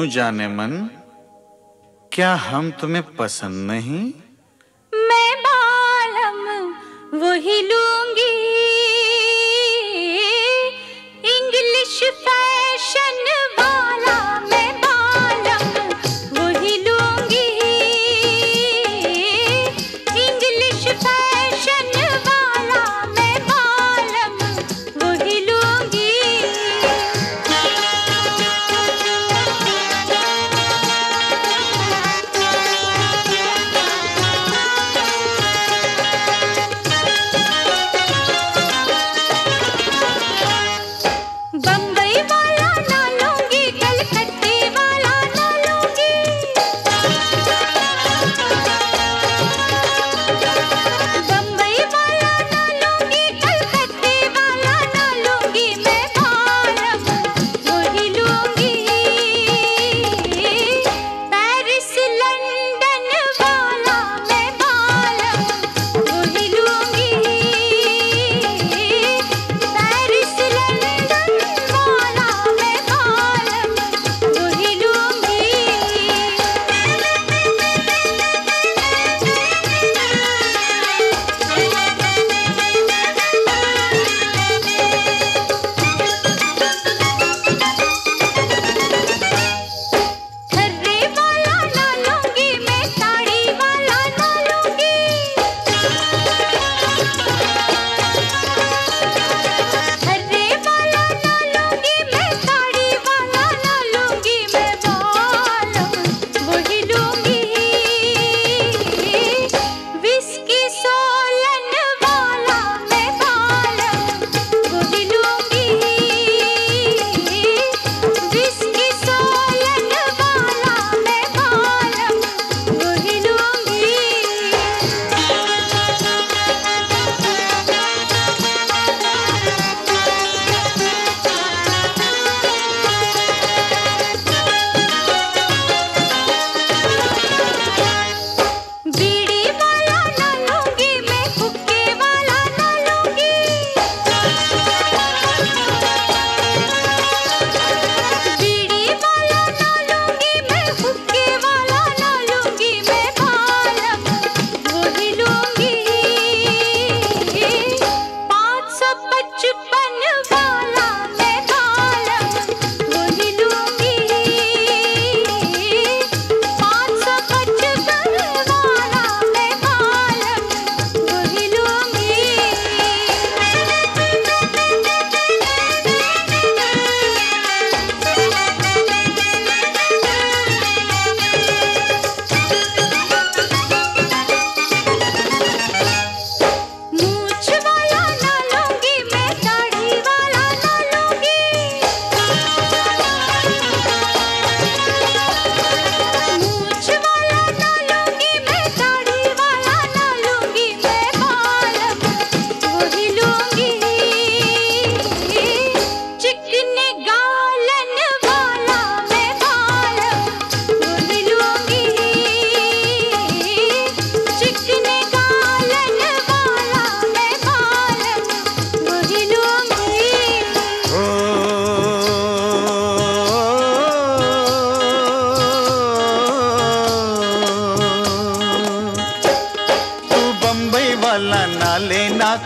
क्यों जाने मन क्या हम तुम्हें पसंद नहीं? मैं बालम वही लूँगी।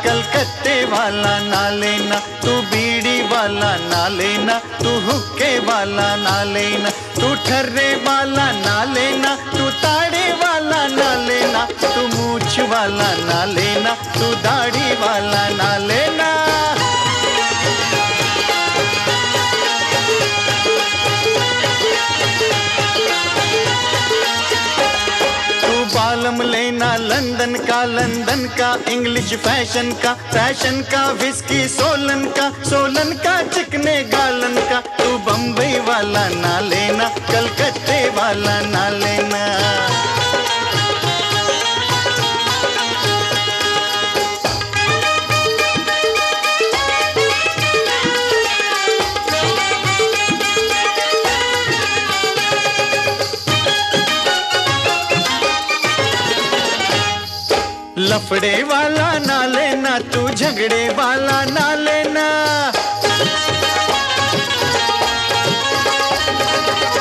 कलकत्ते वाला ना लेना, तू बीड़ी वाला ना लेना, तू हुक्के वाला ना लेना, तू ठर्रे वाला ना लेना, तू ताड़े वाला ना लेना, तू मूछ वाला ना लेना, तू दाढ़ी वाला ना लेना। का लंदन का लंदन का इंग्लिश फ़ैशन का फ़ैशन का विस्की सोलन का सोलन का, चिकने गालन का, तू बम्बई वाला ना लेना, कलकत्ते वाला ना लफड़े वाला ना लेना, तू झगड़े वाला ना लेना।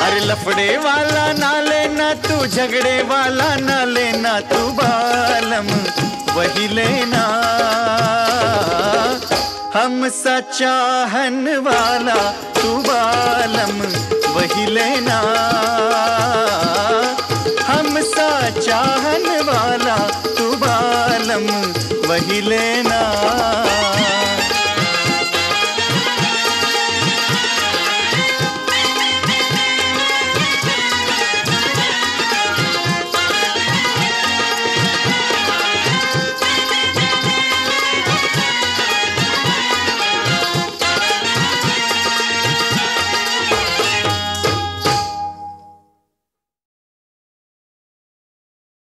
अरे लफड़े वाला ना लेना, तू झगड़े वाला ना लेना, तू बालम वही लेना। हम सचाहन वाला, तू बालम वही लेना। हम सचाहन वाला वही लेना।